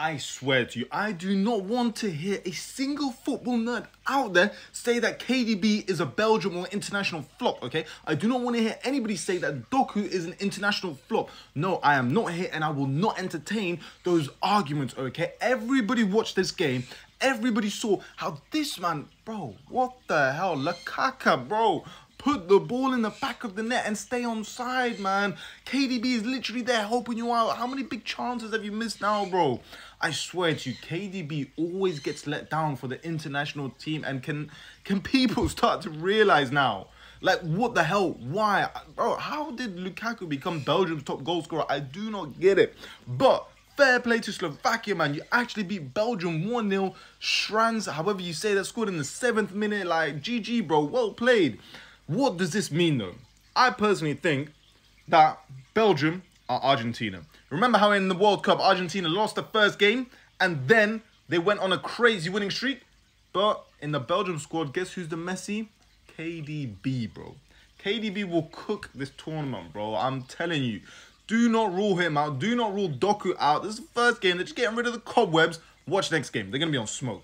I swear to you, I do not want to hear a single football nerd out there say that KDB is a Belgium or international flop, okay? I do not want to hear anybody say that Doku is an international flop. No, I am not here and I will not entertain those arguments, okay? Everybody watched this game. Everybody saw how this man, bro, what the hell? Lukaku, bro, Put the ball in the back of the net and stay on side, man. KDB is literally there helping you out. How many big chances have you missed now, bro? I swear to you, KDB always gets let down for the international team. And can can people start to realize now? Like, what the hell? Why? Bro, how did Lukaku become Belgium's top goal scorer? I do not get it. But fair play to Slovakia, man. You actually beat Belgium 1-0. Schranz, however you say that, scored in the 7th minute. Like, GG, bro. Well played. What does this mean though? I personally think that Belgium are Argentina. Remember how in the World Cup Argentina lost the first game and then they went on a crazy winning streak? But in the Belgium squad, guess who's the Messi? KDB, bro. KDB will cook this tournament, bro. I'm telling you. Do not rule him out. Do not rule Doku out. This is the first game. They're just getting rid of the cobwebs. Watch next game. They're going to be on smoke.